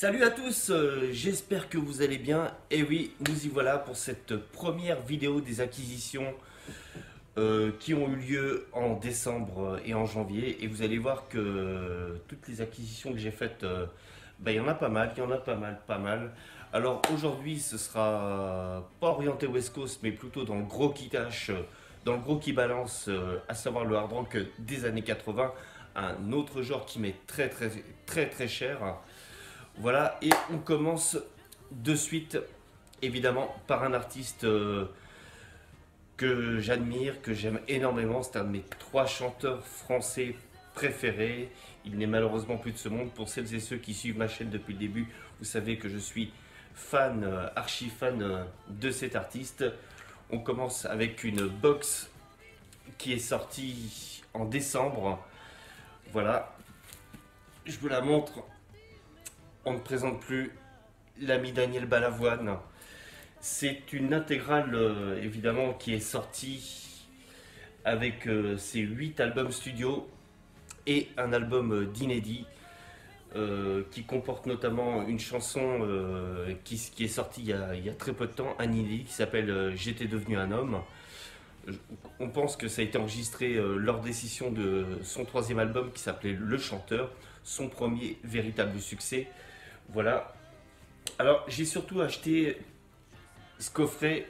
Salut à tous, euh, j'espère que vous allez bien. Et oui, nous y voilà pour cette première vidéo des acquisitions euh, qui ont eu lieu en décembre et en janvier. Et vous allez voir que toutes les acquisitions que j'ai faites, euh, ben, il y en a pas mal, il y en a pas mal, pas mal. Alors aujourd'hui, ce sera pas orienté West Coast, mais plutôt dans le gros qui tâche, dans le gros qui balance, à savoir le hard rock des années 80, un autre genre qui m'est très très très très cher. Voilà, et on commence de suite, évidemment, par un artiste euh, que j'admire, que j'aime énormément. C'est un de mes trois chanteurs français préférés. Il n'est malheureusement plus de ce monde. Pour celles et ceux qui suivent ma chaîne depuis le début, vous savez que je suis fan, euh, archi fan euh, de cet artiste. On commence avec une box qui est sortie en décembre. Voilà, je vous la montre on ne présente plus l'ami Daniel Balavoine. C'est une intégrale euh, évidemment qui est sortie avec euh, ses 8 albums studio et un album euh, d'inédit qui comporte notamment une chanson qui, est sortie il y, a, très peu de temps, inédit qui s'appelle J'étais devenu un homme. On pense que ça a été enregistré lors des sessions de son troisième album qui s'appelait Le Chanteur, son premier véritable succès. Voilà. Alors, j'ai surtout acheté ce coffret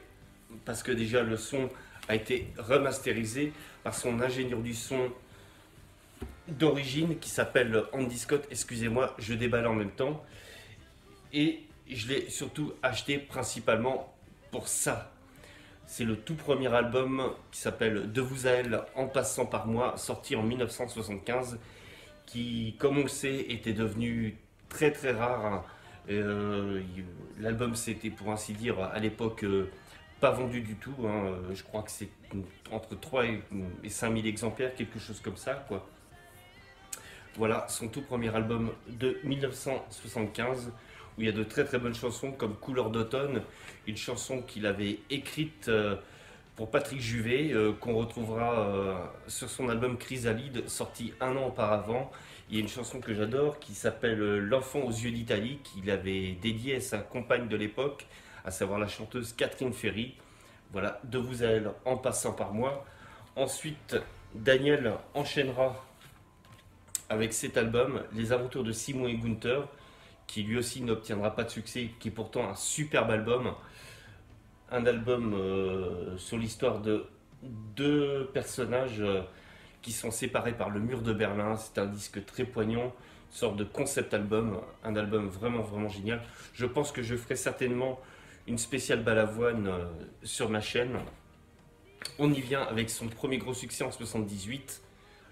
parce que déjà le son a été remasterisé par son ingénieur du son d'origine qui s'appelle Andy Scott. Excusez-moi, je déballe en même temps. Et je l'ai surtout acheté principalement pour ça. C'est le tout premier album qui s'appelle De vous à elle en passant par moi, sorti en 1975, qui, comme on le sait, était devenu très très rare. Euh, l'album c'était pour ainsi dire à l'époque euh, pas vendu du tout. Hein. Euh, je crois que c'est entre 3 et, 5 000 exemplaires, quelque chose comme ça. Voilà, son tout premier album de 1975, où il y a de très très bonnes chansons comme Couleur d'automne, une chanson qu'il avait écrite pour Patrick Juvet, qu'on retrouvera sur son album Chrysalide, sorti un an auparavant, il y a une chanson que j'adore qui s'appelle euh, L'enfant aux yeux d'Italie, qu'il avait dédiée à sa compagne de l'époque, à savoir la chanteuse Catherine Ferry. Voilà, de vous à elle en passant par moi. Ensuite, Daniel enchaînera avec cet album, Les aventures de Simon et Gunther, qui lui aussi n'obtiendra pas de succès, qui est pourtant un superbe album. Un album euh, sur l'histoire de deux personnages. Euh, qui sont séparés par le mur de Berlin. C'est un disque très poignant, une sorte de concept album, un album vraiment vraiment génial. Je pense que je ferai certainement une spéciale balavoine euh, sur ma chaîne. On y vient avec son premier gros succès en 78,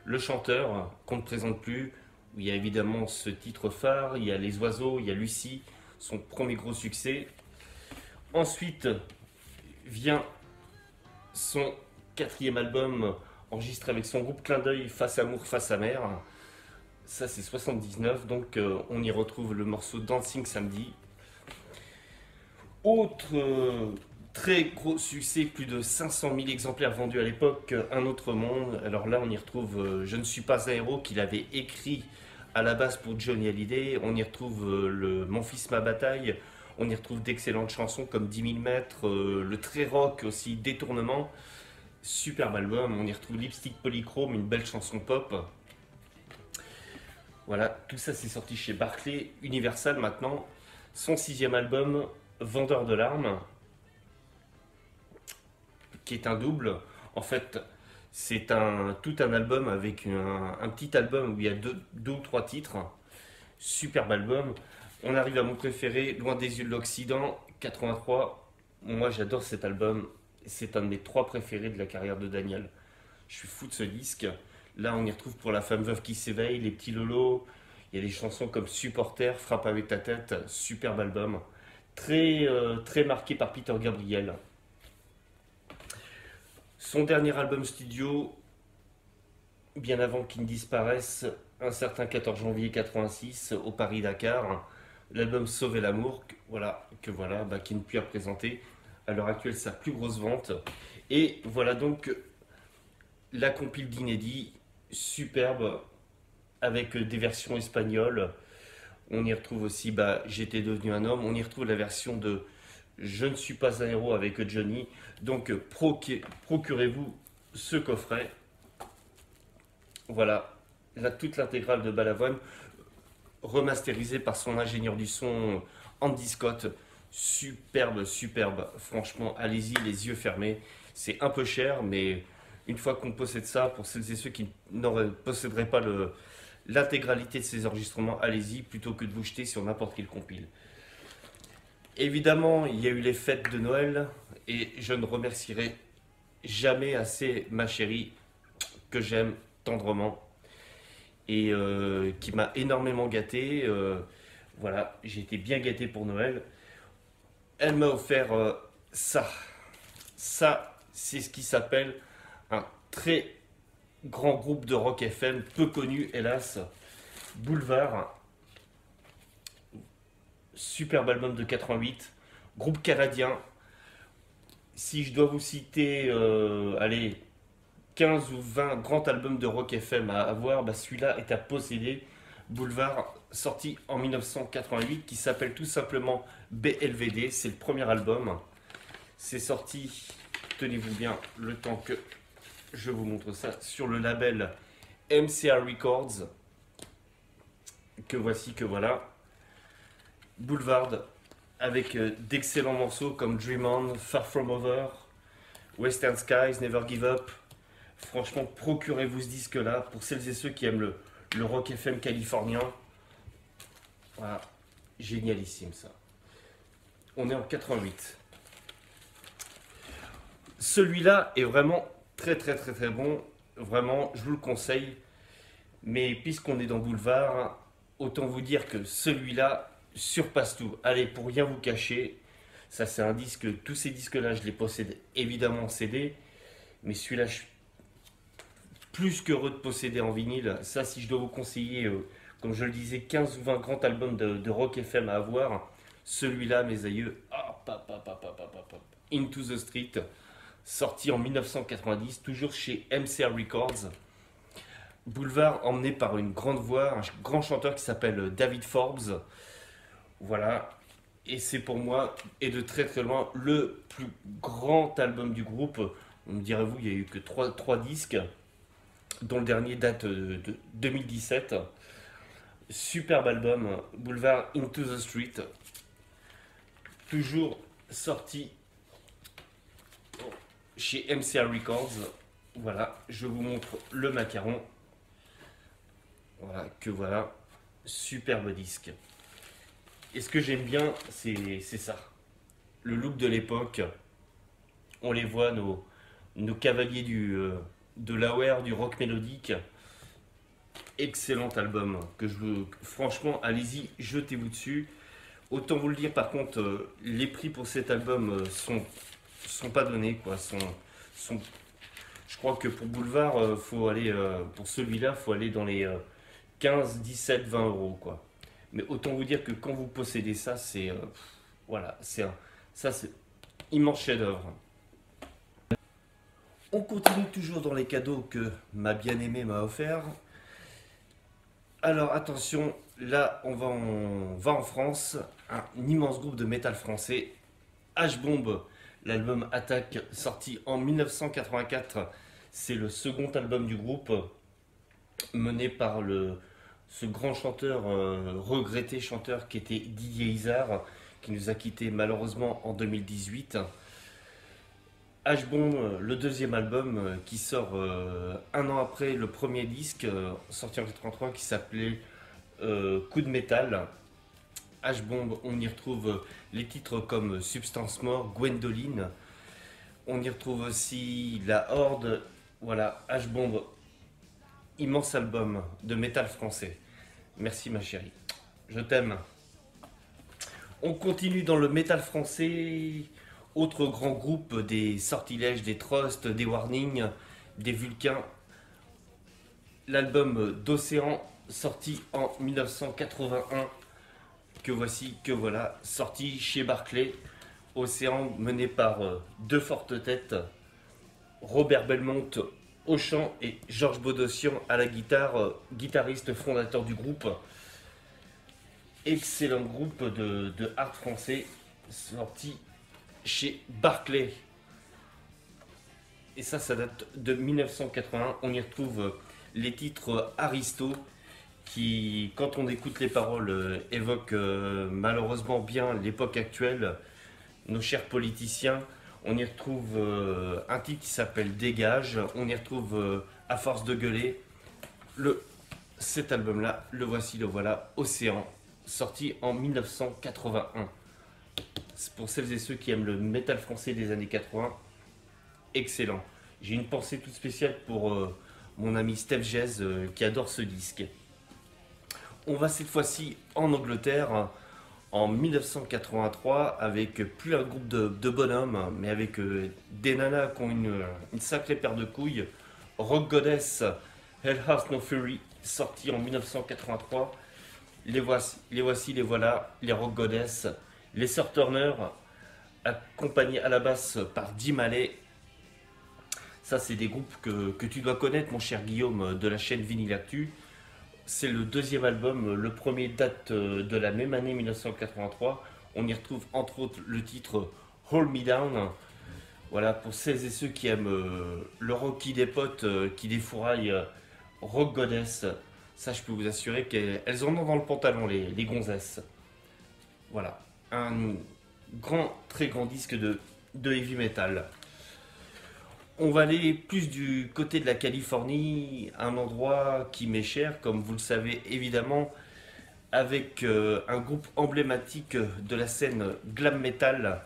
Le Chanteur, qu'on ne présente plus, où il y a évidemment ce titre phare, il y a Les Oiseaux, il y a Lucie, son premier gros succès. Ensuite vient son quatrième album enregistré avec son groupe Clin d'œil Face Amour, Face Amer. Ça, c'est 79, donc euh, on y retrouve le morceau Dancing Samedi. Autre euh, très gros succès, plus de 500 000 exemplaires vendus à l'époque, Un autre monde. Alors là, on y retrouve euh, Je ne suis pas un héros qu'il avait écrit à la base pour Johnny Hallyday. On y retrouve le Mon fils, ma bataille. On y retrouve d'excellentes chansons comme 10 000 mètres, le très rock aussi, Détournement. Superbe album, on y retrouve Lipstick Polychrome, une belle chanson pop. Voilà, tout ça c'est sorti chez Barclay Universal maintenant. Son sixième album, Vendeur de larmes, qui est un double. En fait, c'est tout un album avec un, petit album où il y a deux, ou trois titres. Superbe album. On arrive à mon préféré, Loin des yeux de l'Occident, 83. Moi j'adore cet album c'est un de mes trois préférés de la carrière de Daniel. Je suis fou de ce disque. Là, on y retrouve pour la femme veuve qui s'éveille, les petits lolos. Il y a des chansons comme Supporter, Frappe avec ta tête, superbe album. Très, euh, très marqué par Peter Gabriel. Son dernier album studio, bien avant qu'il ne disparaisse, un certain 14 janvier 86 au Paris-Dakar. L'album Sauver l'amour, voilà, que voilà, bah, qui ne peut représenter à l'heure actuelle sa plus grosse vente. Et voilà donc la compile d'inédit, superbe, avec des versions espagnoles. On y retrouve aussi bah, J'étais devenu un homme. On y retrouve la version de Je ne suis pas un héros avec Johnny. Donc procurez-vous ce coffret. Voilà, là, toute l'intégrale de Balavoine, remasterisée par son ingénieur du son Andy Scott. Superbe, superbe. Franchement, allez-y, les yeux fermés. C'est un peu cher, mais une fois qu'on possède ça, pour celles et ceux qui ne posséderaient pas l'intégralité de ces enregistrements, allez-y, plutôt que de vous jeter sur n'importe quel compile. Évidemment, il y a eu les fêtes de Noël, et je ne remercierai jamais assez ma chérie, que j'aime tendrement, et euh, qui m'a énormément gâté. Euh, voilà, j'ai été bien gâté pour Noël. Elle m'a offert euh, ça. Ça, c'est ce qui s'appelle un très grand groupe de rock FM, peu connu hélas, Boulevard. Superbe album de 88, groupe canadien. Si je dois vous citer, allez, 15 ou 20 grands albums de rock FM à avoir, bah celui-là est à posséder. Boulevard, sorti en 1988, qui s'appelle tout simplement BLVD. C'est le premier album. C'est sorti, tenez-vous bien, le temps que je vous montre ça, sur le label MCR Records. Que voici, que voilà. Boulevard, avec euh, d'excellents morceaux comme Dream On, Far From Over, Western Skies, Never Give Up. Franchement, procurez-vous ce disque-là pour celles et ceux qui aiment le, rock FM californien. Voilà, génialissime ça. On est en 88. Celui-là est vraiment très très très très bon. Vraiment, je vous le conseille. Mais puisqu'on est dans Boulevard, autant vous dire que celui-là surpasse tout. Allez, pour rien vous cacher, ça c'est un disque, tous ces disques-là, je les possède évidemment en CD. Mais celui-là, je plus qu'heureux de posséder en vinyle. Ça, si je dois vous conseiller, euh, comme je le disais, 15 ou 20 grands albums de, rock FM à avoir, celui-là, mes aïeux, Into the Street, sorti en 1990, toujours chez MCR Records. Boulevard emmené par une grande voix, un grand chanteur qui s'appelle David Forbes. Voilà. Et c'est pour moi, et de très très loin, le plus grand album du groupe. Me direz-vous, il n'y a eu que 3, 3 disques dont le dernier date de 2017. Superbe album, Boulevard Into the Street. Toujours sorti chez MCR Records. Voilà, je vous montre le macaron. Voilà, que voilà, superbe disque. Et ce que j'aime bien, c'est ça. Le look de l'époque. On les voit, nos, nos cavaliers du, euh, de l'AOR, du rock mélodique. Excellent album que je. Franchement, allez-y, jetez-vous dessus. Autant vous le dire, par contre, euh, les prix pour cet album euh, sont, sont pas donnés. Quoi, sont, sont... Je crois que pour Boulevard, euh, faut aller, pour celui-là, faut aller dans les 15, 17, 20 euros. Quoi. Mais autant vous dire que quand vous possédez ça, c'est. voilà. Ça, c'est immense chef-d'œuvre. On continue toujours dans les cadeaux que ma bien-aimée m'a offert. Alors attention, là on va en, France, un immense groupe de métal français, H-Bomb, l'album Attack sorti en 1984. C'est le second album du groupe, mené par ce grand chanteur, euh, regretté chanteur qui était Didier Isard, qui nous a quittés malheureusement en 2018. H-Bomb, euh, le deuxième album euh, qui sort euh, un an après le premier disque, sorti en 83, qui s'appelait Coup de métal. H-Bomb, on y retrouve les titres comme Substance Mort, Gwendoline. On y retrouve aussi La Horde. Voilà, H-Bomb, immense album de métal français. Merci ma chérie. Je t'aime. On continue dans le métal français. Autre grand groupe des sortilèges, des trusts, des warnings, des vulcains. L'album d'Océan sorti en 1981. Que voici, que voilà, sorti chez Barclay. Océan mené par euh, deux fortes têtes. Robert Belmont au chant et Georges Bodossian à la guitare, euh, guitariste fondateur du groupe. excellent groupe de, de art français sorti chez Barclay. Et ça, ça date de 1981. On y retrouve les titres Aristo, qui, quand on écoute les paroles, euh, évoquent euh, malheureusement bien l'époque actuelle. Nos chers politiciens, on y retrouve euh, un titre qui s'appelle Dégage. On y retrouve À force de gueuler. Le, cet album-là, le voici, le voilà, Océan, sorti en 1981. Pour celles et ceux qui aiment le métal français des années 80, excellent. J'ai une pensée toute spéciale pour mon ami Steph Jazz qui adore ce disque. On va cette fois-ci en Angleterre en 1983 avec plus un groupe de, bonhommes, mais avec euh, des nanas qui ont une, sacrée paire de couilles. Rock Goddess, Hell Has No Fury, sorti en 1983. Les voici, les voici, les voilà, les Rock Goddess, les Sir Turner, accompagnés à la basse par Dim Mallet. Ça, c'est des groupes que, tu dois connaître, mon cher Guillaume, de la chaîne Vinyl Actu. C'est le deuxième album, le premier date euh, de la même année 1983. On y retrouve entre autres le titre Hold Me Down. Voilà, pour celles et ceux qui aiment euh, le rock qui dépote, euh, qui défouraille, Rock Goddess, ça je peux vous assurer qu'elles en ont dans le pantalon, les gonzesses. Voilà, un grand, très grand disque de, heavy metal. On va aller plus du côté de la Californie, un endroit qui m'est cher, comme vous le savez évidemment, avec euh, un groupe emblématique de la scène glam metal,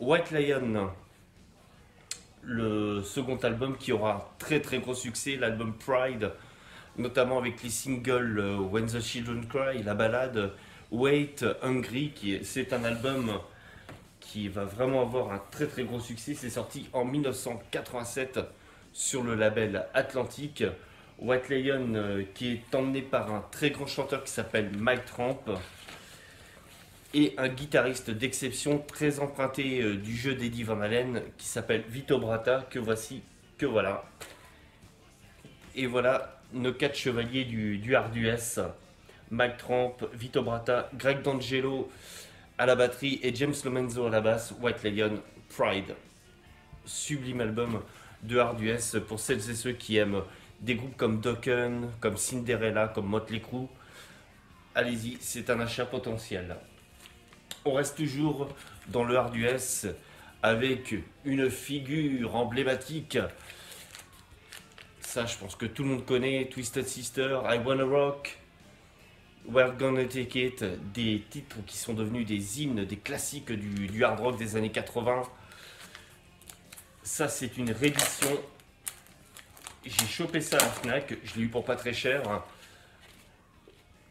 White Lion, le second album qui aura très très gros succès, l'album Pride, notamment avec les singles euh, When the Children Cry, la balade Wait, Hungry, c'est un album qui va vraiment avoir un très très gros succès. C'est sorti en 1987 sur le label Atlantique. White Lion euh, qui est emmené par un très grand chanteur qui s'appelle Mike Tramp et un guitariste d'exception très emprunté euh, du jeu d'Eddie Van Halen qui s'appelle Vito Brata que voici, que voilà. Et voilà nos quatre chevaliers du, du Hard US. Mike Tramp, Vito Brata, Greg D'Angelo, à la batterie et James Lomenzo à la basse, White Lion Pride. Sublime album de hard US pour celles et ceux qui aiment des groupes comme Dokken, comme Cinderella, comme Motley Crue. Allez-y, c'est un achat potentiel. On reste toujours dans le hard US avec une figure emblématique. Ça, je pense que tout le monde connaît. Twisted Sister, I Wanna Rock, We're Gonna Take It, des titres qui sont devenus des hymnes, des classiques du, hard rock des années 80. Ça, c'est une réédition. J'ai chopé ça à la Fnac, je l'ai eu pour pas très cher.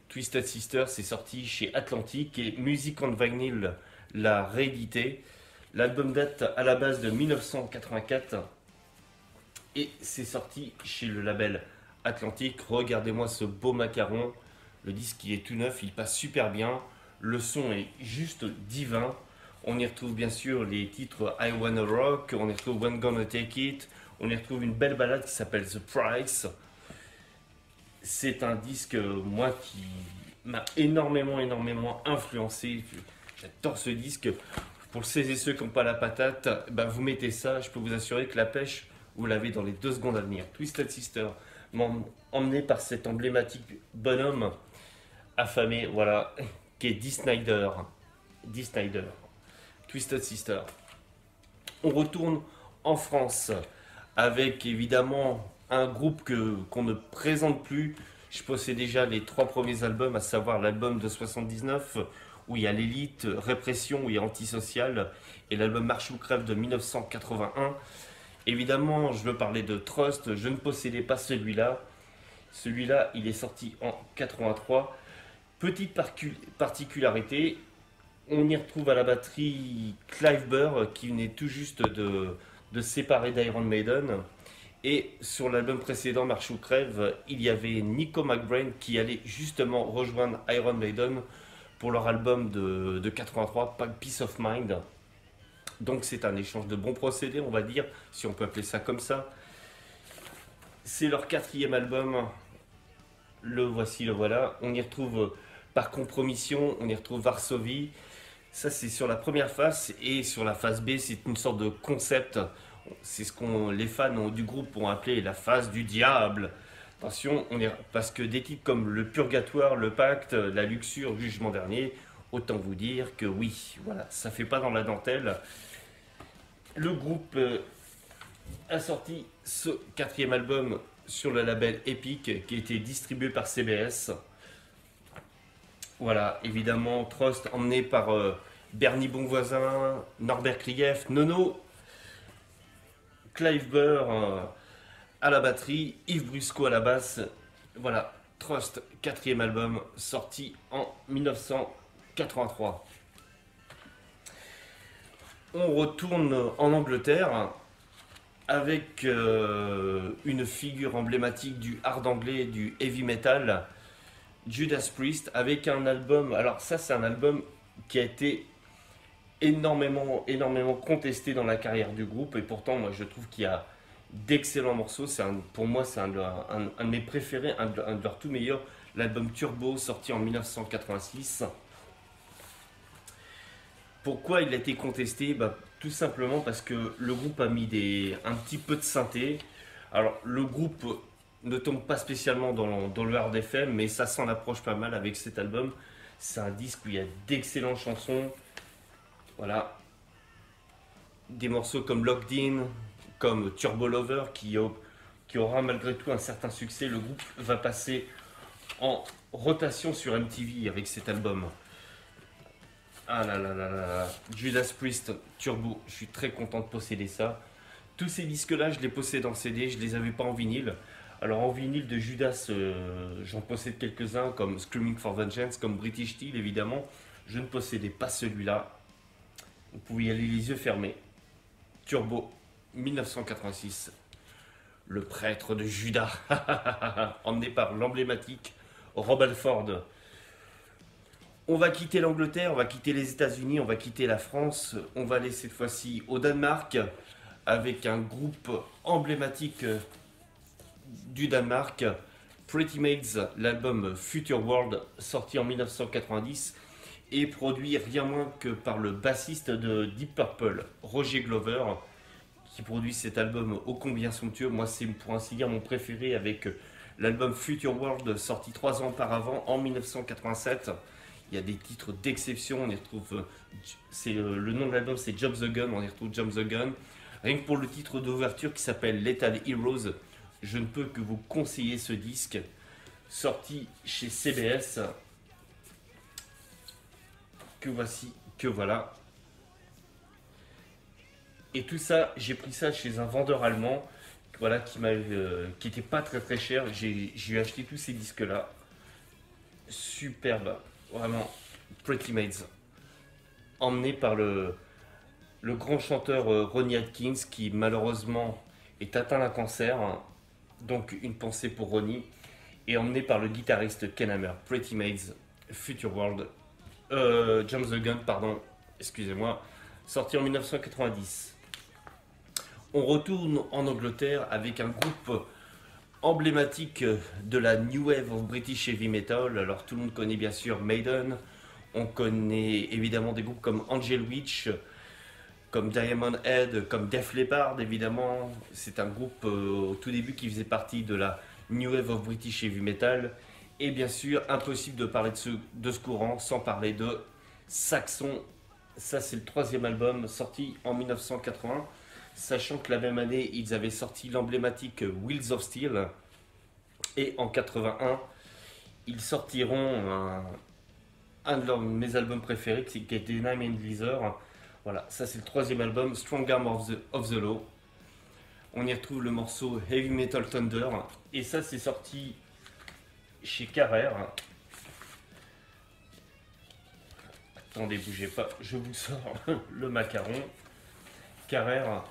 Twisted Sister, c'est sorti chez Atlantic et Music on Vinyl l'a réédité. L'album date à la base de 1984 et c'est sorti chez le label Atlantic. Regardez-moi ce beau macaron. Le disque est tout neuf, il passe super bien. Le son est juste divin. On y retrouve bien sûr les titres I Wanna Rock, on y retrouve When Gonna Take It, on y retrouve une belle balade qui s'appelle The Price. C'est un disque, moi, qui m'a énormément, énormément influencé. J'adore ce disque. Pour ceux et ceux qui n'ont pas la patate, bah, vous mettez ça. Je peux vous assurer que la pêche, vous l'avez dans les deux secondes à venir. Twisted Sister, emmené par cet emblématique bonhomme affamé, voilà, qui est Dee Snyder. Dee Snyder. Twisted Sister. On retourne en France avec évidemment un groupe que qu'on ne présente plus. Je possède déjà les trois premiers albums, à savoir l'album de 79 où il y a l'élite, répression, où il y a antisocial, et l'album Marche ou crève de 1981. Évidemment, je veux parler de Trust, je ne possédais pas celui-là. Celui-là, il est sorti en 83. Petite particularité, on y retrouve à la batterie Clive Burr qui venait tout juste de, de séparer d'Iron Maiden. Et sur l'album précédent, Marche ou Crève, il y avait Nico McBrain qui allait justement rejoindre Iron Maiden pour leur album de, de 83, Peace of Mind. Donc c'est un échange de bons procédés, on va dire, si on peut appeler ça comme ça. C'est leur quatrième album. Le voici, le voilà. On y retrouve Par compromission, on y retrouve Varsovie. Ça, c'est sur la première face. Et sur la face B, c'est une sorte de concept. C'est ce que les fans du groupe ont appelé la face du diable. Attention, parce que des titres comme Le Purgatoire, Le Pacte, La Luxure, Jugement Dernier, autant vous dire que oui, voilà, ça fait pas dans la dentelle. Le groupe euh, a sorti ce quatrième album sur le label Epic qui a été distribué par CBS. Voilà, évidemment, Trust emmené par euh, Bernie Bonvoisin, Norbert Klief, Nono, Clive Burr euh, à la batterie, Yves Brusco à la basse. Voilà, Trust, quatrième album, sorti en 1983. On retourne en Angleterre avec euh, une figure emblématique du hard anglais, du heavy metal, Judas Priest, avec un album. Alors, ça, c'est un album qui a été énormément, énormément contesté dans la carrière du groupe, et pourtant, moi, je trouve qu'il y a d'excellents morceaux. Pour moi, c'est un, de mes préférés, un de, un de leurs tout meilleurs. L'album Turbo, sorti en 1986. Pourquoi il a été contesté? Bah, Tout simplement parce que le groupe a mis des, un petit peu de synthé. Alors, le groupe ne tombe pas spécialement dans, le hard mais ça s'en approche pas mal avec cet album. C'est un disque où il y a d'excellentes chansons. Voilà. Des morceaux comme Locked In, comme Turbo Lover, qui aura malgré tout un certain succès. Le groupe va passer en rotation sur MTV avec cet album. Ah là là là là, Judas Priest Turbo, je suis très content de posséder ça. Tous ces disques-là, je les possède en CD, je les avais pas en vinyle. Alors en vinyle de Judas, euh, j'en possède quelques-uns comme Screaming for Vengeance, comme British Steel évidemment. Je ne possédais pas celui-là. Vous pouvez y aller les yeux fermés. Turbo 1986. Le prêtre de Judas, emmené par l'emblématique Rob Alford. On va quitter l'Angleterre, on va quitter les États-Unis, on va quitter la France. On va aller cette fois-ci au Danemark avec un groupe emblématique du Danemark, Pretty Maids, l'album Future World, sorti en 1990 et produit rien moins que par le bassiste de Deep Purple, Roger Glover, qui produit cet album ô combien somptueux. Moi, c'est pour ainsi dire mon préféré avec l'album Future World, sorti trois ans auparavant, en 1987. Il y a des titres d'exception, on y retrouve. Euh, euh, le nom de l'album, c'est Jump the Gun, on y retrouve Jump the Gun. Rien que pour le titre d'ouverture qui s'appelle Lethal Heroes, je ne peux que vous conseiller ce disque, sorti chez CBS. Que voici, que voilà. Et tout ça, j'ai pris ça chez un vendeur allemand, voilà, qui m'a, euh, pas très très cher. J'ai, j'ai acheté tous ces disques là. Superbe. Vraiment, Pretty Maids. Emmené par le, le grand chanteur euh, Ronnie Atkins qui malheureusement est atteint d'un cancer. Donc une pensée pour Ronnie. Et emmené par le guitariste Ken Hammer. Pretty Maids, Future World. Euh, Jump the Gun, pardon. Excusez-moi. Sorti en 1990. On retourne en Angleterre avec un groupe emblématique de la New Wave of British Heavy Metal. Alors tout le monde connaît bien sûr Maiden, on connaît évidemment des groupes comme Angel Witch, comme Diamond Head, comme Def Leppard évidemment. C'est un groupe euh, au tout début qui faisait partie de la New Wave of British Heavy Metal. Et bien sûr, impossible de parler de ce, de ce courant sans parler de Saxon. Ça, c'est le troisième album sorti en 1980 sachant que la même année, ils avaient sorti l'emblématique Wheels of Steel. Et en 81, ils sortiront un, de mes albums préférés, qui est Nine and Blizzard. Voilà, ça c'est le troisième album, Strong Arm of the, of the Law. On y retrouve le morceau Heavy Metal Thunder. Et ça c'est sorti chez Carrère. Attendez, bougez pas, je vous sors le macaron. Carrère,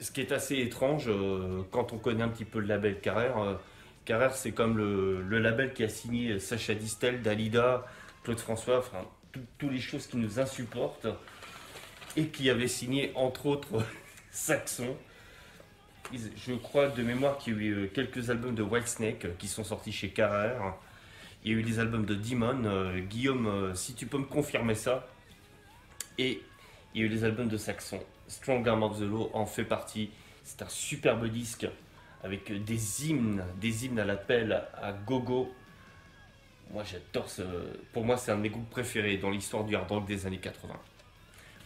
ce qui est, assez étrange euh, quand on connaît un petit peu le label Carrère. Euh, Carrère, c'est comme le, label qui a signé Sacha Distel, Dalida, Claude François, enfin, toutes les choses qui nous insupportent. Et qui avait signé, entre autres, Saxon. Je crois de mémoire qu'il y a eu quelques albums de Whitesnake qui sont sortis chez Carrère. Il y a eu les albums de Demon. Euh, Guillaume, euh, si tu peux me confirmer ça. Et il y a eu les albums de Saxon. Strong Arm of the Law en fait partie. C'est un superbe disque avec des hymnes, des hymnes à l'appel à gogo. Moi j'adore ce. Pour moi, c'est un de mes groupes préférés dans l'histoire du hard rock des années 80.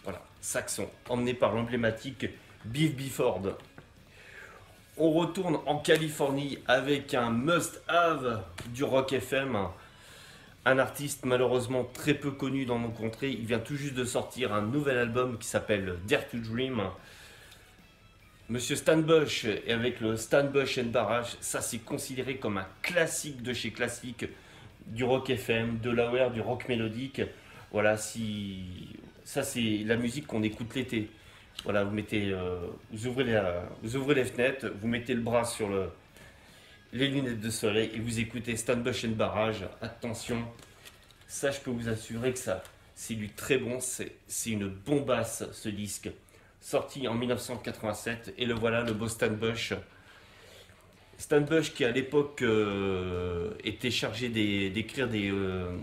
Voilà, Saxon, emmené par l'emblématique Beef Bifford. On retourne en Californie avec un must-have du rock FM. Un artiste malheureusement très peu connu dans nos contrées. Il vient tout juste de sortir un nouvel album qui s'appelle Dare to Dream. Monsieur Stan Bush et avec le Stan Bush and Barrage, ça c'est considéré comme un classique de chez classique du rock FM, de l'AOR, du rock mélodique. Voilà, si ça c'est la musique qu'on écoute l'été. Voilà, vous mettez, euh, vous, ouvrez vous ouvrez les fenêtres, vous mettez le bras sur le, les lunettes de soleil et vous écoutez Stan Bush and Barrage. Attention, ça je peux vous assurer que ça, c'est du très bon, c'est une bombasse ce disque. Sorti en 1987 et le voilà, le beau Stan Bush. Stan Bush qui à l'époque euh, était chargé d'écrire des, euh,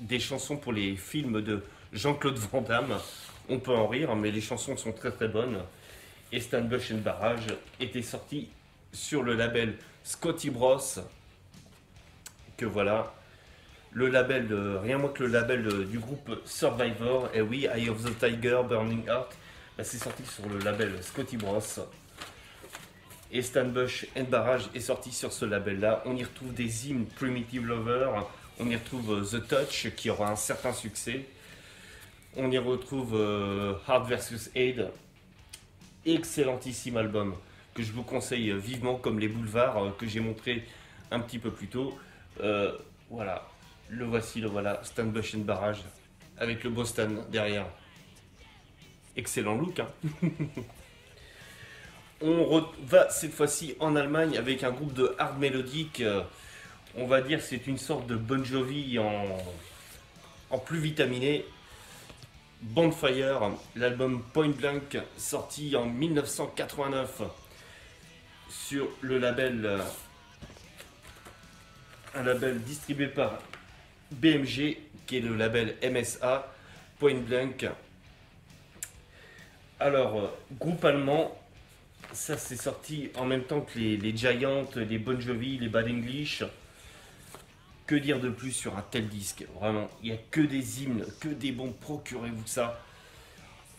des chansons pour les films de Jean-Claude Van Damme on peut en rire, mais les chansons sont très très bonnes. Et Stan Bush and Barrage était sorti sur le label Scotty Bros. Que voilà, le label, rien moins que le label du groupe Survivor. Et oui, Eye of the Tiger, Burning Heart, bah, c'est sorti sur le label Scotty Bros. Et Stan Bush and Barrage est sorti sur ce label-là. On y retrouve des hymnes Primitive Lover, on y retrouve The Touch qui aura un certain succès on y retrouve euh, Hard vs Aid. Excellentissime album que je vous conseille vivement, comme les boulevards euh, que j'ai montré un petit peu plus tôt. Euh, voilà, le voici, le voilà, Stan Bush Barrage avec le Boston derrière. Excellent look. Hein. on va cette fois-ci en Allemagne avec un groupe de hard mélodique. on va dire c'est une sorte de Bon Jovi en, en plus vitaminé. Bonfire, l'album Point Blank, sorti en 1989 sur le label, euh, un label distribué par BMG, qui est le label MSA, Point Blank. Alors, euh, groupe allemand, ça c'est sorti en même temps que les, Giants, les Bon Jovi, les Bad English. Que dire de plus sur un tel disque? Vraiment, il n'y a que des hymnes, que des bons, procurez-vous ça.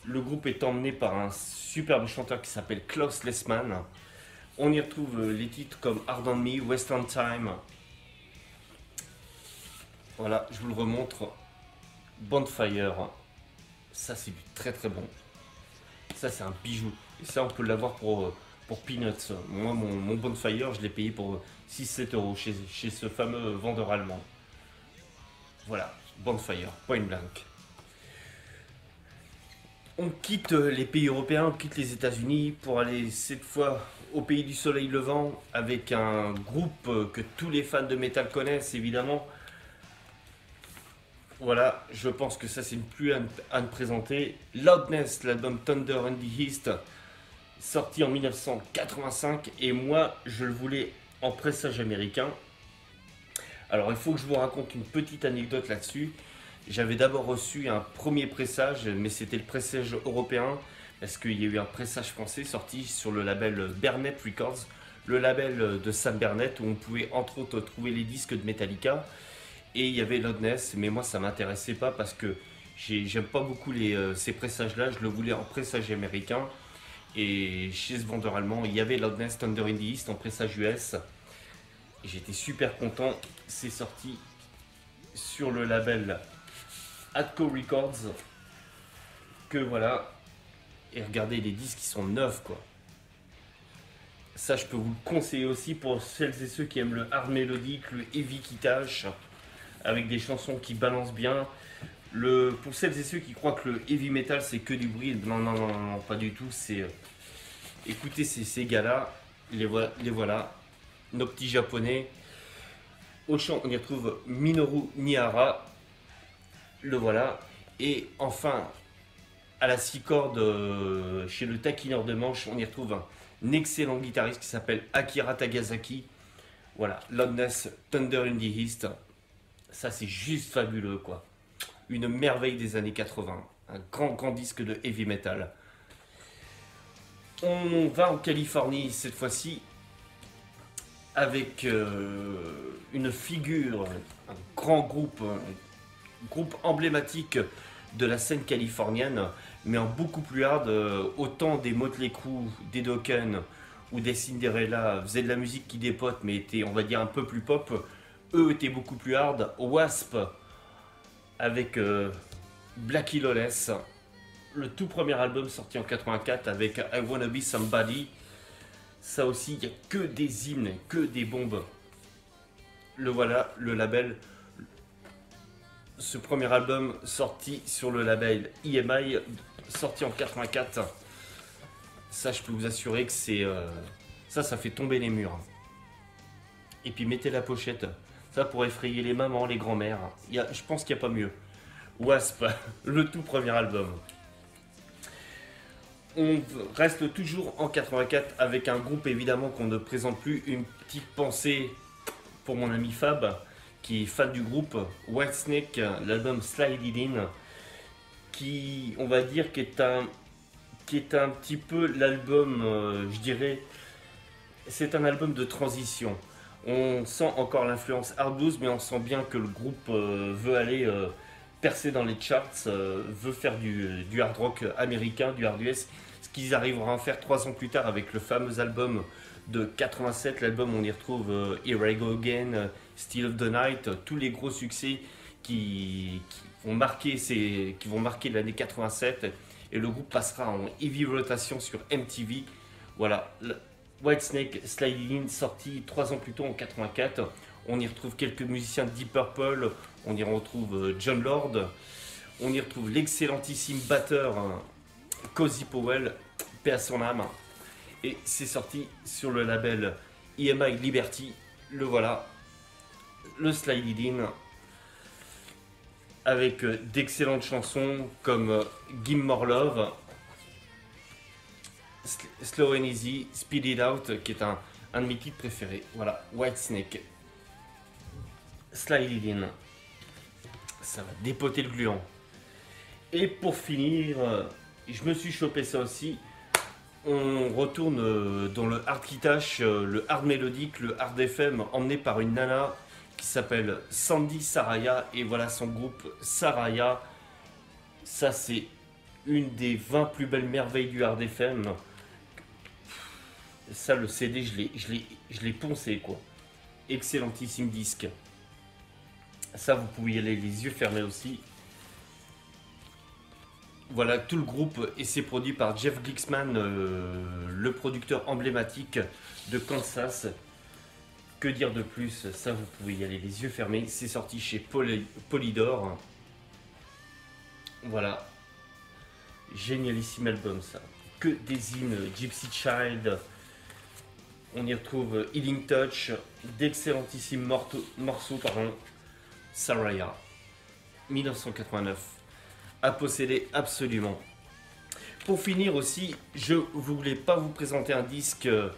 Le groupe est emmené par un superbe chanteur qui s'appelle Klaus Lessmann. On y retrouve euh, les titres comme Hard on Me, Western Time. Voilà, je vous le remontre. Bonfire. Ça, c'est du très très bon. Ça, c'est un bijou. Et ça, on peut l'avoir pour, euh, pour Peanuts. Moi, mon, mon Bonfire, je l'ai payé pour 6-7 euros chez, chez ce fameux vendeur allemand. Voilà, Bonfire, point blank. On quitte les pays européens, on quitte les États-Unis pour aller cette fois au pays du soleil levant avec un groupe que tous les fans de métal connaissent évidemment. Voilà, je pense que ça c'est plus à, à me présenter. Loudness, l'album Thunder and the East, sorti en 1985 et moi je le voulais en pressage américain. Alors il faut que je vous raconte une petite anecdote là-dessus. J'avais d'abord reçu un premier pressage, mais c'était le pressage européen, parce qu'il y a eu un pressage français sorti sur le label Bernet Records, le label de Sam Bernet, où on pouvait entre autres trouver les disques de Metallica. Et il y avait Loudness, mais moi ça m'intéressait pas parce que j'aime pas beaucoup euh, ces pressages-là, je le voulais en pressage américain. Et chez ce vendeur allemand, il y avait Loudness Thunder in the East en pressage US. J'étais super content. C'est sorti sur le label Atco Records. Que voilà. Et regardez, les disques qui sont neufs quoi. Ça, je peux vous le conseiller aussi pour celles et ceux qui aiment le hard mélodique, le heavy qui avec des chansons qui balancent bien. Le, pour celles et ceux qui croient que le heavy metal c'est que du bruit, non, non, non, non, pas du tout. C'est euh, écoutez ces, ces gars-là, les, voilà, les voilà, nos petits japonais. Au chant, on y retrouve Minoru Nihara, le voilà. Et enfin, à la six cordes, euh, chez le taquineur de manche, on y retrouve un, excellent guitariste qui s'appelle Akira Tagasaki. Voilà, Loudness, Thunder in the East. Ça, c'est juste fabuleux, quoi. Une merveille des années 80. Un grand, grand disque de heavy metal. On va en Californie cette fois-ci avec euh, une figure, un grand groupe, un groupe emblématique de la scène californienne, mais en beaucoup plus hard. euh, autant des Motley Crue, des Dokken ou des Cinderella faisaient de la musique qui dépote, mais étaient, on va dire, un peu plus pop. Eux étaient beaucoup plus hard. Wasp avec euh, Blackie Lawless, le tout premier album sorti en 84 avec I Wanna Be Somebody. Ça aussi, il n'y a que des hymnes, que des bombes. Le voilà, le label. Ce premier album sorti sur le label EMI, sorti en 84. Ça, je peux vous assurer que c'est. euh, ça, ça fait tomber les murs. Et puis mettez la pochette. Ça pour effrayer les mamans, les grands-mères. Je pense qu'il n'y a pas mieux. Wasp, le tout premier album. On reste toujours en 84 avec un groupe évidemment qu'on ne présente plus. Une petite pensée pour mon ami Fab qui est fan du groupe Whitesnake, l'album Slide It In, qui on va dire qui est un, qui est un petit peu l'album, euh, je dirais, c'est un album de transition. On sent encore l'influence hard blues, mais on sent bien que le groupe euh, veut aller euh, percer dans les charts, veut faire du, hard rock américain, du hard US, ce qu'ils arriveront à faire trois ans plus tard avec le fameux album de 87, l'album où on y retrouve Here I Go Again, Still of the Night, euh, tous les gros succès qui, vont marquer ces, qui vont marquer l'année 87 et le groupe passera en heavy rotation sur MTV. Voilà, le- Whitesnake Sliding In sorti trois ans plus tôt en 84. On y retrouve quelques musiciens de Deep Purple, on y retrouve euh, John Lord, on y retrouve l'excellentissime batteur hein, Cozy Powell, paix à son âme. Et c'est sorti sur le label EMI Liberty. Le voilà, le Slide In, avec euh, d'excellentes chansons comme euh, Give More Love, Sl- Slow and Easy, Speed It Out, qui est un, de mes titres préférés. Voilà, White Snake. Slide It In. Ça va dépoter le gluant. Et pour finir, euh, je me suis chopé ça aussi. On retourne dans le hard kitash, le hard mélodique, le hard FM, emmené par une nana qui s'appelle Sandy Saraya. Et voilà son groupe Saraya. Ça, c'est une des 20 plus belles merveilles du hard FM. Ça, le CD, je l'ai- poncé, quoi. Excellentissime disque. Ça, vous pouvez y aller les yeux fermés aussi. Voilà, tout le groupe et c'est produit par Jeff Glixman, euh, le producteur emblématique de Kansas. Que dire de plus? Ça, vous pouvez y aller les yeux fermés. C'est sorti chez Poly- Polydor. Voilà. Génialissime album, ça. Que hymnes. Gypsy Child? On y retrouve Healing Touch. D'excellentissimes morceaux, pardon. Saraya. 1989 à posséder absolument. Pour finir aussi, je voulais pas vous présenter un disque, euh,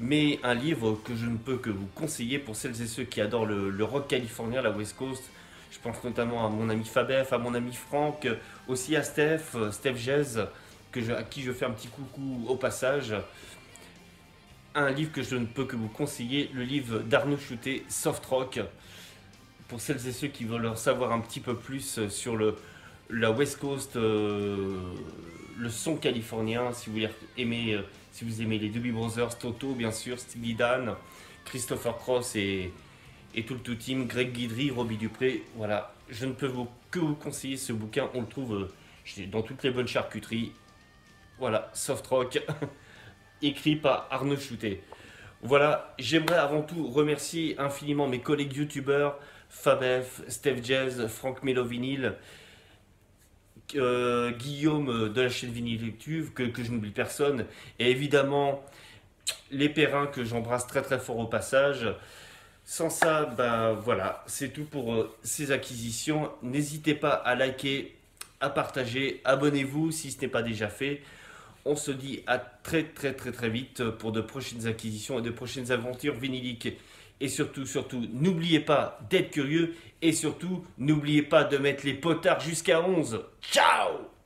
mais un livre que je ne peux que vous conseiller pour celles et ceux qui adorent le, rock californien, la West Coast. Je pense notamment à mon ami Fabef, à mon ami Franck, aussi à Steph, Steph Jez, que je- à qui je fais un petit coucou au passage. Un livre que je ne peux que vous conseiller, le livre d'Arnaud Choutet, Soft Rock. Pour celles et ceux qui veulent en savoir un petit peu plus sur le, la West Coast, euh, le son californien, si vous voulez aimez, euh, si vous aimez les Doobie Brothers, Toto bien sûr, Steely Dan, Christopher Cross et, tout le tout team, Greg Guidry, Robbie Dupré, voilà, je ne peux vous, que vous conseiller ce bouquin, on le trouve euh, dans toutes les bonnes charcuteries, voilà, Soft Rock, écrit par Arnaud Choutet. Voilà, j'aimerais avant tout remercier infiniment mes collègues youtubeurs, Fabef, Steph Jazz, Franck Mélovinil, euh, Guillaume euh, de la chaîne Vinyl Lectuve, que, que je n'oublie personne, et évidemment les Perrins que j'embrasse très très fort au passage. Sans ça, ben voilà, c'est tout pour euh, ces acquisitions. N'hésitez pas à liker, à partager, abonnez-vous si ce n'est pas déjà fait. On se dit à très très très très vite pour de prochaines acquisitions et de prochaines aventures vinyliques. Et surtout, surtout, n'oubliez pas d'être curieux et surtout, n'oubliez pas de mettre les potards jusqu'à 11. Ciao